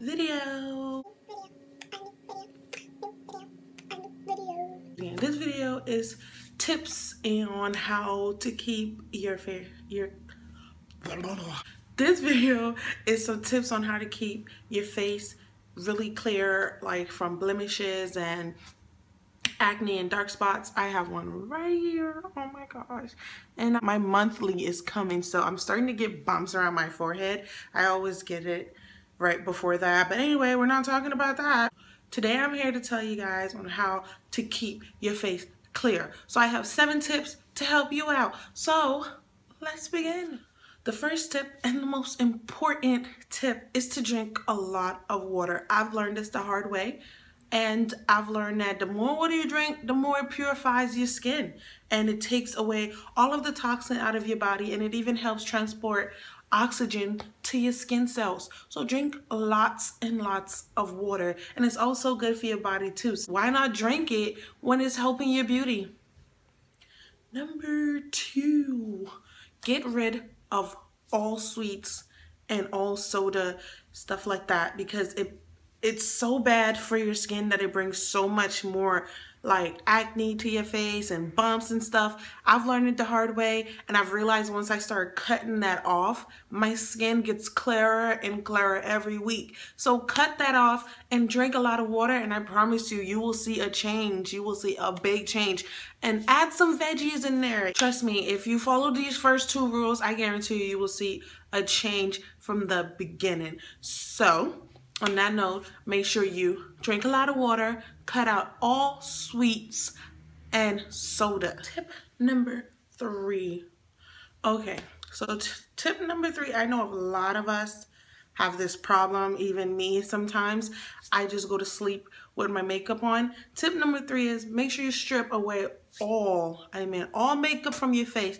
video. This video is tips on how to keep your fair your this video is some tips on how to keep your face really clear like from blemishes and acne and dark spots. I have one right here. Oh my gosh. And my monthly is coming so i'm starting to get bumps around my forehead. I always get it right before that but anyway we're not talking about that today i'm here to tell you guys on how to keep your face clear so i have seven tips to help you out so let's begin the first tip and the most important tip is to drink a lot of water. I've learned this the hard way. And I've learned that the more water you drink, the more it purifies your skin. And it takes away all of the toxin out of your body and it even helps transport oxygen to your skin cells. So drink lots and lots of water. And it's also good for your body too. So why not drink it when it's helping your beauty? Number two, get rid of all sweets and all soda, stuff like that because it it's so bad for your skin that it brings so much more like acne to your face and bumps and stuff. I've learned it the hard way and I've realized once I start cutting that off, my skin gets clearer and clearer every week. So cut that off and drink a lot of water and I promise you, you will see a change. You will see a big change and add some veggies in there. Trust me, if you follow these first two rules, I guarantee you, you will see a change from the beginning. So on that note, make sure you drink a lot of water, cut out all sweets and soda. Tip number three. Okay, so tip number three, I know a lot of us have this problem, even me sometimes. I just go to sleep with my makeup on. Tip number three is make sure you strip away all, I mean all makeup from your face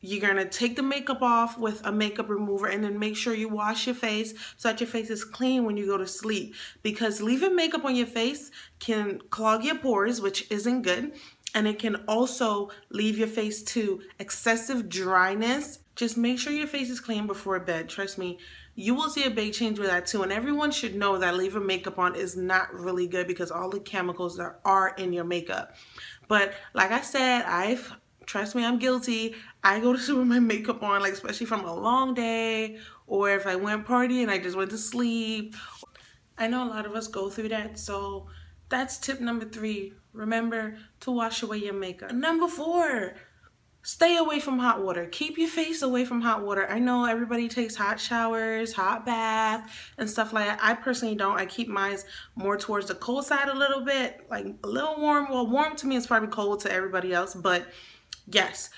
you're going to take the makeup off with a makeup remover and then make sure you wash your face so that your face is clean when you go to sleep. Because leaving makeup on your face can clog your pores, which isn't good. And it can also leave your face to excessive dryness. Just make sure your face is clean before bed. Trust me, you will see a big change with that too. And everyone should know that leaving makeup on is not really good because all the chemicals that are in your makeup. But like I said, I've trust me, I'm guilty. I go to sleep with my makeup on, like especially from a long day, or if I went party and I just went to sleep. I know a lot of us go through that, so that's tip number three. Remember to wash away your makeup. Number four, stay away from hot water. Keep your face away from hot water. I know everybody takes hot showers, hot bath, and stuff like that. I personally don't. I keep mine more towards the cold side a little bit, like a little warm. Well, warm to me is probably cold to everybody else, but yes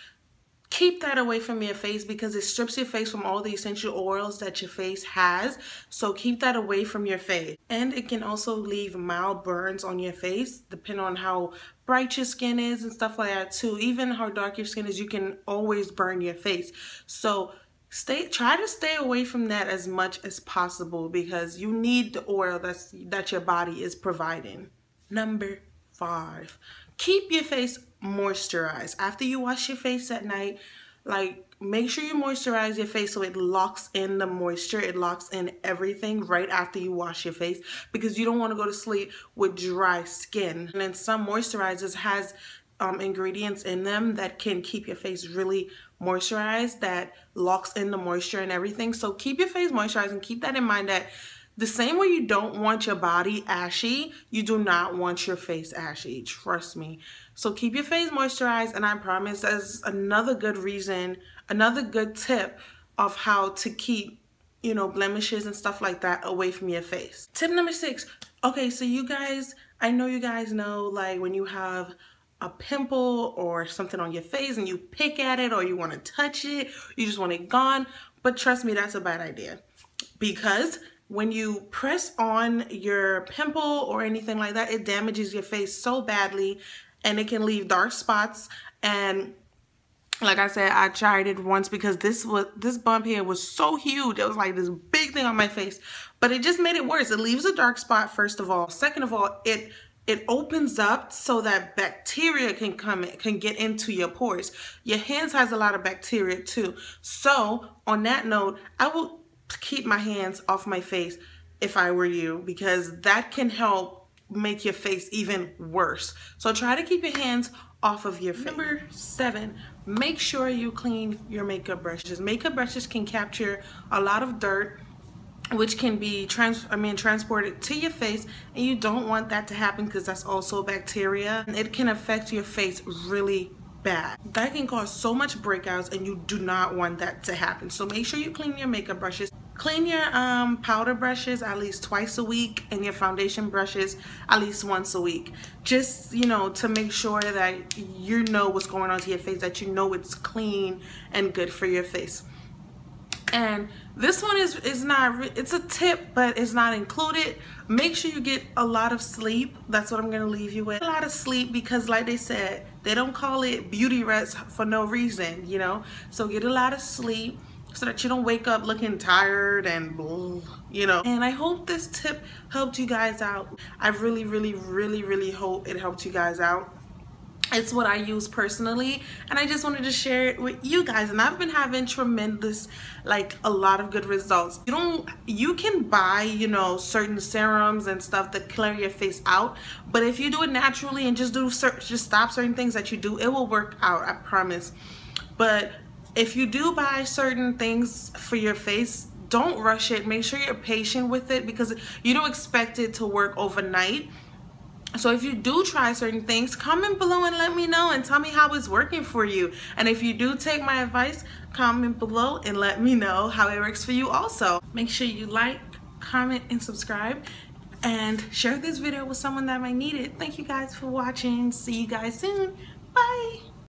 keep that away from your face because it strips your face from all the essential oils that your face has. So keep that away from your face. And it can also leave mild burns on your face depending on how bright your skin is and stuff like that too. Even how dark your skin is you can always burn your face. So stay try to stay away from that as much as possible because you need the oil that's that your body is providing. Number five. Keep your face moisturized. After you wash your face at night, like make sure you moisturize your face so it locks in the moisture. It locks in everything right after you wash your face because you don't want to go to sleep with dry skin. And then some moisturizers has um, ingredients in them that can keep your face really moisturized that locks in the moisture and everything. So keep your face moisturized and keep that in mind that the same way you don't want your body ashy, you do not want your face ashy. Trust me. So keep your face moisturized and I promise that's another good reason, another good tip of how to keep, you know, blemishes and stuff like that away from your face. Tip number six. Okay, so you guys, I know you guys know like when you have a pimple or something on your face and you pick at it or you want to touch it, you just want it gone. But trust me, that's a bad idea because when you press on your pimple or anything like that, it damages your face so badly and it can leave dark spots. And like I said, I tried it once because this was this bump here was so huge. It was like this big thing on my face, but it just made it worse. It leaves a dark spot, first of all. Second of all, it it opens up so that bacteria can come in, can get into your pores. Your hands has a lot of bacteria too. So on that note, I will keep my hands off my face if I were you because that can help make your face even worse. So try to keep your hands off of your face. Number seven, make sure you clean your makeup brushes. Makeup brushes can capture a lot of dirt which can be trans I mean transported to your face and you don't want that to happen because that's also bacteria it can affect your face really bad. That can cause so much breakouts and you do not want that to happen. So make sure you clean your makeup brushes. Clean your um, powder brushes at least twice a week and your foundation brushes at least once a week. Just you know to make sure that you know what's going on to your face that you know it's clean and good for your face. And this one is is not it's a tip but it's not included. Make sure you get a lot of sleep. That's what i'm gonna leave you with. A lot of sleep because like they said they don't call it beauty rest for no reason you know? So get a lot of sleep so that you don't wake up looking tired and you know? And i hope this tip helped you guys out. I really really really really hope it helped you guys out it's what I use personally and I just wanted to share it with you guys and I've been having tremendous like a lot of good results. You don't you can buy you know certain serums and stuff that clear your face out but if you do it naturally and just do just stop certain things that you do it will work out I promise. But if you do buy certain things for your face don't rush it. Make sure you're patient with it because you don't expect it to work overnight so if you do try certain things, comment below and let me know and tell me how it's working for you. And if you do take my advice, comment below and let me know how it works for you also. Make sure you like, comment, and subscribe and share this video with someone that might need it. Thank you guys for watching. See you guys soon. Bye.